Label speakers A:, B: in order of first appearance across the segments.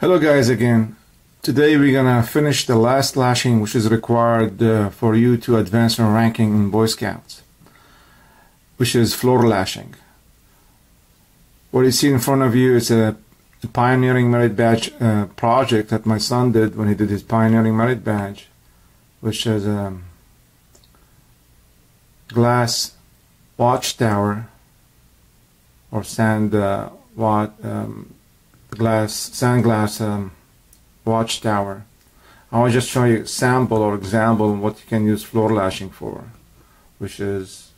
A: Hello guys again. Today we're gonna finish the last lashing which is required uh, for you to advance in ranking in Boy Scouts which is floor lashing. What you see in front of you is a pioneering merit badge uh, project that my son did when he did his pioneering merit badge which is a glass watchtower or sand uh, um, glass sand glass um, watchtower. I will just show you sample or example what you can use floor lashing for, which is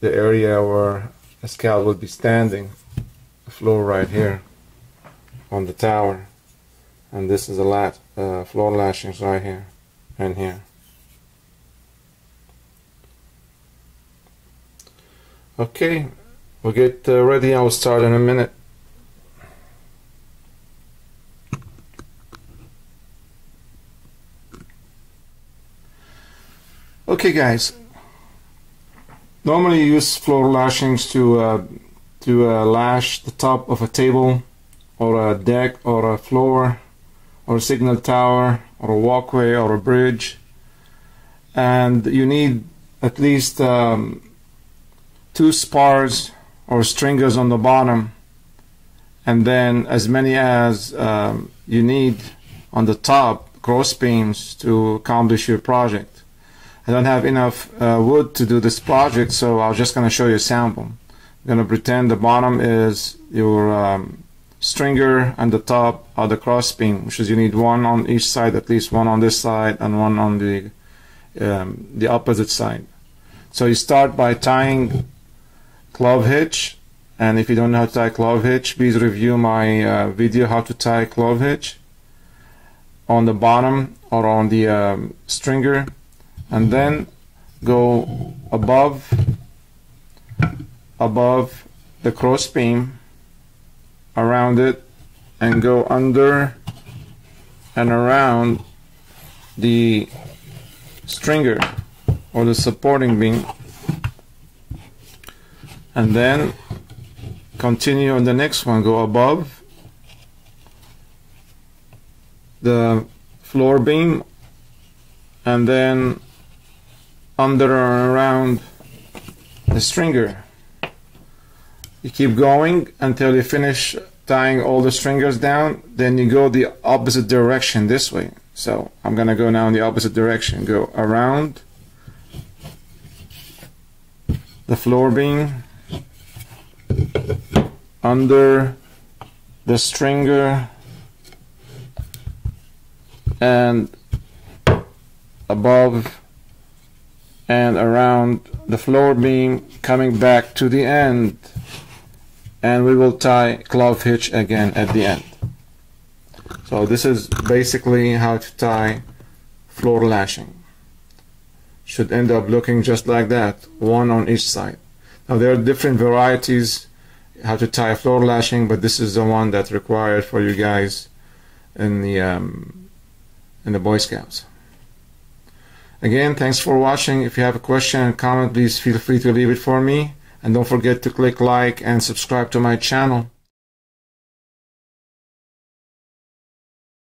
A: the area where a scout will be standing, the floor right here on the tower, and this is a lat uh, floor lashings right here and here. Okay, We'll get uh, ready. I'll start in a minute. Okay, guys. Normally, you use floor lashings to uh, to uh, lash the top of a table, or a deck, or a floor, or a signal tower, or a walkway, or a bridge, and you need at least um, two spars or stringers on the bottom and then as many as um, you need on the top cross beams to accomplish your project. I don't have enough uh, wood to do this project so I'm just going to show you a sample. I'm going to pretend the bottom is your um, stringer and the top are the cross beam which is you need one on each side at least one on this side and one on the um, the opposite side. So you start by tying clove hitch. And if you don't know how to tie clove hitch please review my uh, video how to tie clove hitch on the bottom or on the um, stringer. And then go above above the cross beam around it and go under and around the stringer or the supporting beam and then continue on the next one go above. The floor beam. And then under and around the stringer. You keep going until you finish tying all the stringers down. Then you go the opposite direction this way. So I'm gonna go now in the opposite direction. Go around the floor beam under the stringer and above and around the floor beam coming back to the end. And we will tie clove hitch again at the end. So this is basically how to tie floor lashing. Should end up looking just like that one on each side. Now there are different varieties how to tie a floor lashing, but this is the one that's required for you guys in the um, in the Boy Scouts. Again, thanks for watching. If you have a question and comment, please feel free to leave it for me. And don't forget to click like and subscribe to my channel.